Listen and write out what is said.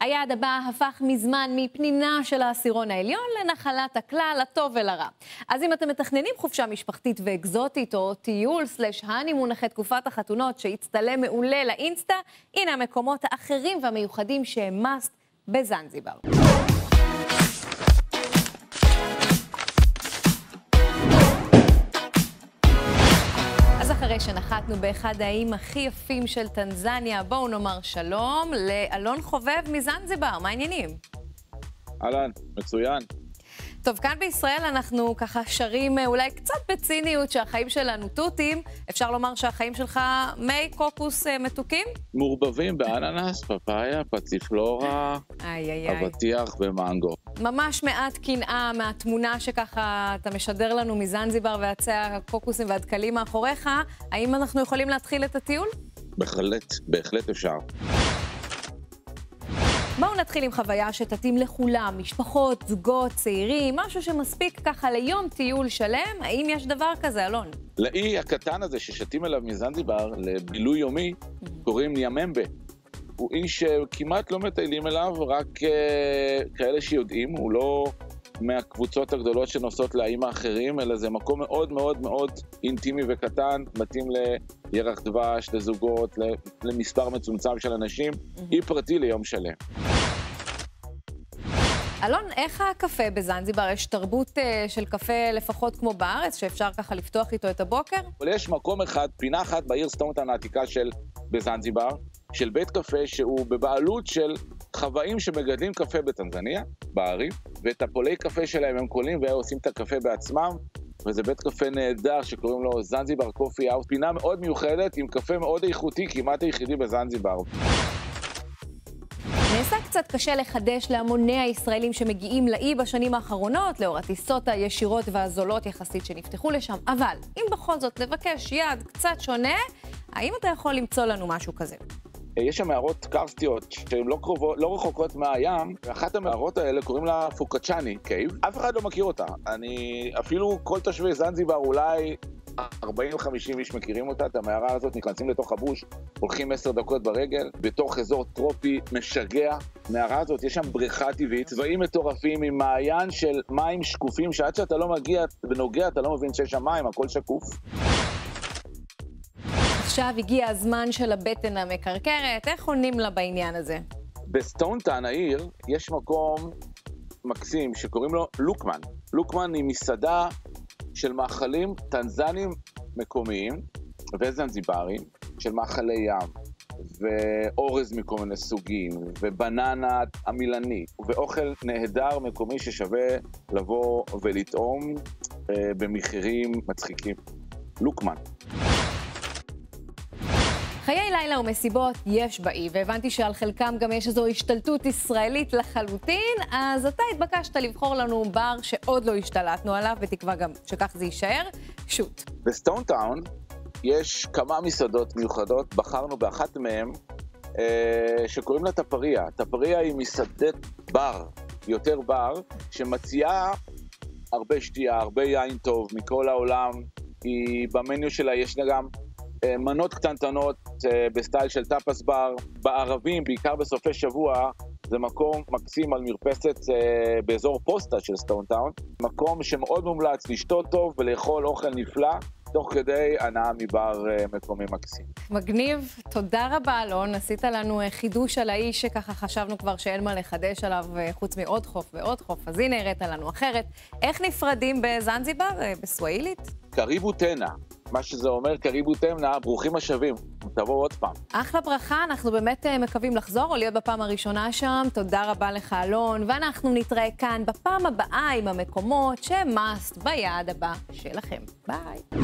היעד הבא הפך מזמן מפנינה של העשירון העליון לנחלת הכלל, הטוב ולרע. אז אם אתם מתכננים חופשה משפחתית ואקזוטית, או טיול סלש הנימון אחרי תקופת החתונות שהצטלם מעולה לאינסטה, הנה המקומות האחרים והמיוחדים שהם must בזנזיבר. אחרי שנחתנו באחד האיים הכי יפים של טנזניה, בואו נאמר שלום לאלון חובב מזנזיבר, מה העניינים? אהלן, מצוין. טוב, כאן בישראל אנחנו ככה שרים אה, אולי קצת בציניות שהחיים שלנו תותים. אפשר לומר שהחיים שלך מי קוקוס אה, מתוקים? מעורבבים באננס, פפאיה, פציפלורה. אבטיח ומנגו. ממש מעט קנאה מהתמונה שככה אתה משדר לנו מזנזיבר ועצי הקוקוסים והדקלים מאחוריך. האם אנחנו יכולים להתחיל את הטיול? בהחלט, בהחלט אפשר. בואו נתחיל עם חוויה שתתאים לכולם, משפחות, זוגות, צעירים, משהו שמספיק ככה ליום טיול שלם. האם יש דבר כזה, אלון? לאי הקטן הזה ששתים אליו מזנזיבר לבילוי יומי, קוראים ניאממבה. הוא אי שכמעט לא מטיילים אליו, רק uh, כאלה שיודעים, הוא לא מהקבוצות הגדולות שנוסעות לאיים האחרים, אלא זה מקום מאוד מאוד מאוד אינטימי וקטן, מתאים לירח דבש, לזוגות, למספר מצומצם של אנשים, אי פרטי ליום שלם. אלון, איך הקפה בזנזיבר? יש תרבות אה, של קפה לפחות כמו בארץ, שאפשר ככה לפתוח איתו את הבוקר? אבל יש מקום אחד, פינה אחת בעיר סטון טאון העתיקה של בזנזיבר, של בית קפה שהוא בבעלות של חוואים שמגדלים קפה בטנזניה, בהרים, ואת הפולי קפה שלהם הם קולים ועושים את הקפה בעצמם, וזה בית קפה נהדר שקוראים לו Zanzibar Coffee House, פינה מאוד מיוחדת עם קפה מאוד איכותי, כמעט היחידי בזנזיבר. נעשה קצת קשה לחדש להמוני הישראלים שמגיעים לאי בשנים האחרונות, לאור הטיסות הישירות והזולות יחסית שנפתחו לשם, אבל אם בכל זאת לבקש יעד קצת שונה, האם אתה יכול למצוא לנו משהו כזה? יש שם מערות קרסטיות שהן לא, לא רחוקות מהים, ואחת המערות האלה קוראים לה פוקצ'אני קייב. אף אחד לא מכיר אותה. אני, אפילו כל תושבי זנזיבר אולי 40-50 איש מכירים אותה, את המערה הזאת, נכנסים לתוך הבוש, הולכים 10 דקות ברגל, בתוך אזור טרופי משגע. מערה הזאת, יש שם בריכה טבעית, צבעים מטורפים עם מעיין של מים שקופים, שעד שאתה לא מגיע ונוגע, אתה לא מבין שיש שם מים, הכל שקוף. עכשיו הגיע הזמן של הבטן המקרקרת, איך עונים לה בעניין הזה? בסטון טאון, העיר, יש מקום מקסים שקוראים לו לוקמן. לוקמן היא מסעדה של מאכלים טנזנים מקומיים וזנזיברים, של מאכלי ים, ואורז מכל מיני סוגים, ובננה עמילנית, ואוכל נהדר מקומי ששווה לבוא ולטעום אה, במחירים מצחיקים. לוקמן. חיי לילה ומסיבות יש באי, והבנתי שעל חלקם גם יש איזו השתלטות ישראלית לחלוטין, אז אתה התבקשת לבחור לנו בר שעוד לא השתלטנו עליו, בתקווה גם שכך זה יישאר. Shoot. בסטון טאון יש כמה מסעדות מיוחדות, בחרנו באחת מהן, אה, שקוראים לה טפריה. טפריה היא מסעדת בר, יותר בר, שמציעה הרבה שתייה, הרבה יין טוב מכל העולם. היא, ב menu שלה יש גם אה, מנות קטנטנות ב style של טאפס בר. בערבים, בעיקר בסופי שבוע, זה מקום מקסים על מרפסת אה, באזור פוסטה של סטון טאון. מקום שמאוד מומלץ לשתות טוב ולאכול אוכל נפלא. תוך כדי הנאה מבר מקומי מקסים. מגניב, תודה רבה, אלון. עשית לנו חידוש על האיש שככה חשבנו כבר שאין מה לחדש עליו חוץ מעוד חוף ועוד חוף, אז הנה הראת לנו אחרת. איך נפרדים בזנזיבר, בסוואילית? קריבו תנא, מה שזה אומר, קריבו תמנה, ברוכים השבים. תבואו עוד פעם. אחלה ברכה, אנחנו באמת מקווים לחזור או להיות בפעם הראשונה שם. תודה רבה לך, אלון, ואנחנו נתראה כאן בפעם הבאה עם המקומות must ביעד הבא שלכם. ביי.